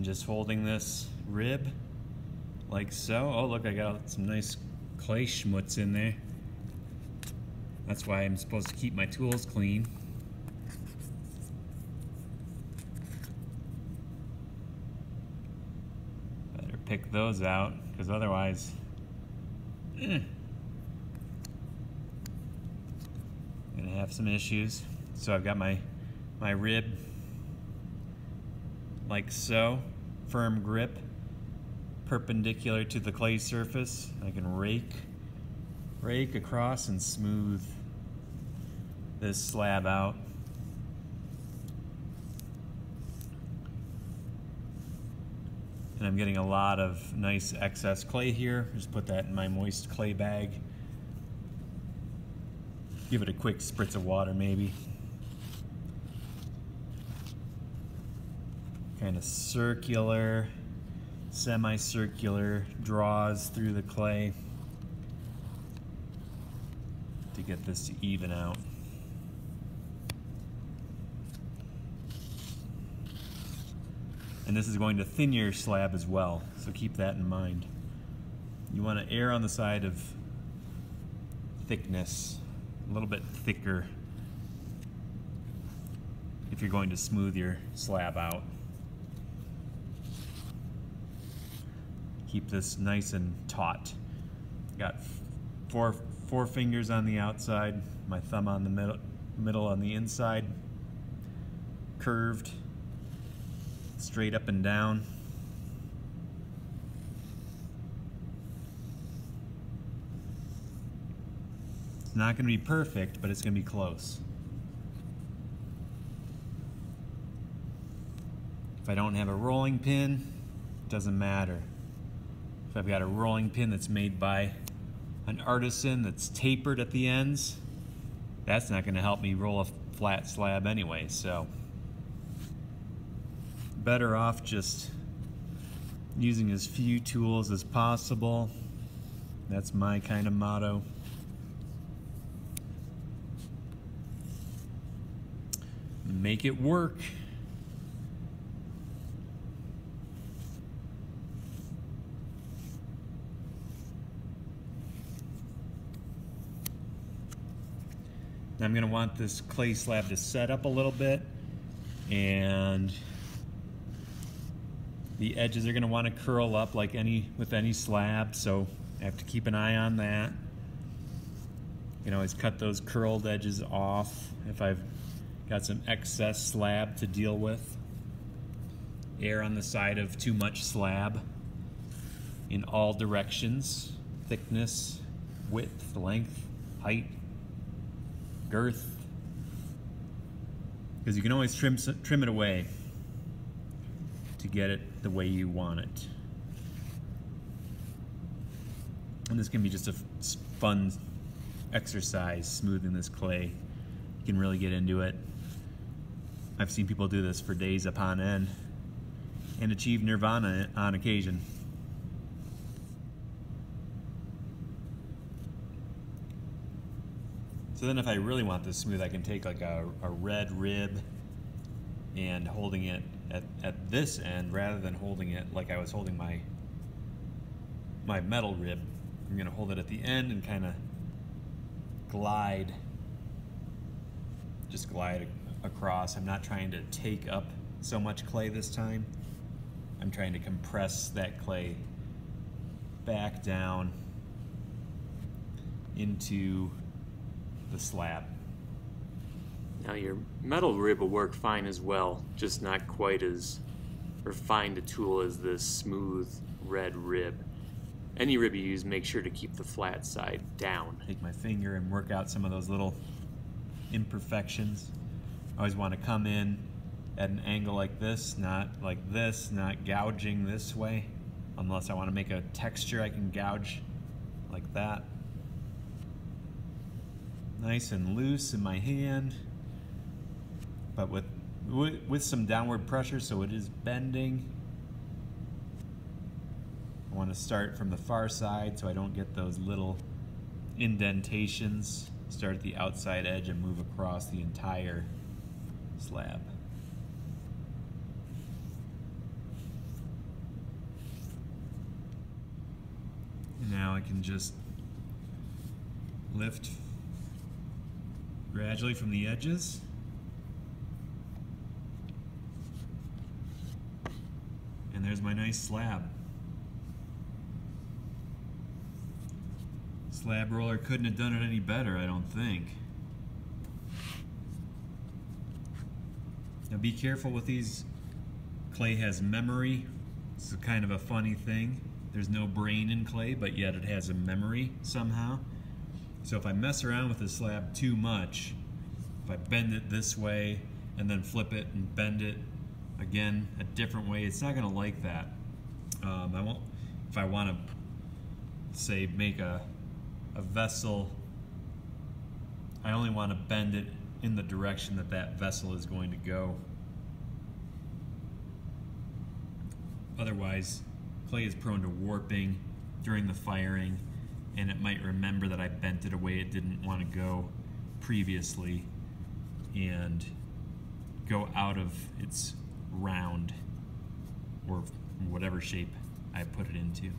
and just holding this rib like so. Oh look, I got some nice clay schmutz in there. That's why I'm supposed to keep my tools clean. Better pick those out, because otherwise, eh, gonna have some issues. So I've got my my rib like so, firm grip, perpendicular to the clay surface. I can rake, rake across and smooth this slab out. And I'm getting a lot of nice excess clay here. Just put that in my moist clay bag. Give it a quick spritz of water maybe. Kind of circular, semicircular draws through the clay to get this to even out. And this is going to thin your slab as well, so keep that in mind. You want to err on the side of thickness, a little bit thicker if you're going to smooth your slab out. Keep this nice and taut. Got four, four fingers on the outside, my thumb on the middle, middle on the inside, curved, straight up and down. It's not going to be perfect, but it's going to be close. If I don't have a rolling pin, it doesn't matter. If I've got a rolling pin that's made by an artisan that's tapered at the ends, that's not going to help me roll a flat slab anyway, so better off just using as few tools as possible. That's my kind of motto. make it work. I'm going to want this clay slab to set up a little bit and the edges are going to want to curl up like any with any slab so I have to keep an eye on that. You can always cut those curled edges off if I've Got some excess slab to deal with. Err on the side of too much slab in all directions. Thickness, width, length, height, girth. Because you can always trim, trim it away to get it the way you want it. And this can be just a fun exercise, smoothing this clay. You can really get into it. I've seen people do this for days upon end and achieve nirvana on occasion. So then if I really want this smooth, I can take like a, a red rib and holding it at, at this end rather than holding it like I was holding my my metal rib. I'm gonna hold it at the end and kind of glide, just glide across. I'm not trying to take up so much clay this time. I'm trying to compress that clay back down into the slab. Now your metal rib will work fine as well, just not quite as refined a tool as this smooth red rib. Any rib you use, make sure to keep the flat side down. Take my finger and work out some of those little imperfections. I always want to come in at an angle like this, not like this, not gouging this way. Unless I want to make a texture, I can gouge like that nice and loose in my hand, but with, with, with some downward pressure so it is bending. I want to start from the far side so I don't get those little indentations. Start at the outside edge and move across the entire slab. Now I can just lift gradually from the edges. And there's my nice slab. Slab roller couldn't have done it any better, I don't think. Now be careful with these. Clay has memory. It's a kind of a funny thing. There's no brain in clay, but yet it has a memory somehow. So if I mess around with the slab too much, if I bend it this way and then flip it and bend it again a different way, it's not going to like that. Um, I won't. If I want to say make a a vessel, I only want to bend it in the direction that that vessel is going to go. Otherwise, clay is prone to warping during the firing, and it might remember that I bent it away it didn't want to go previously and go out of its round or whatever shape I put it into.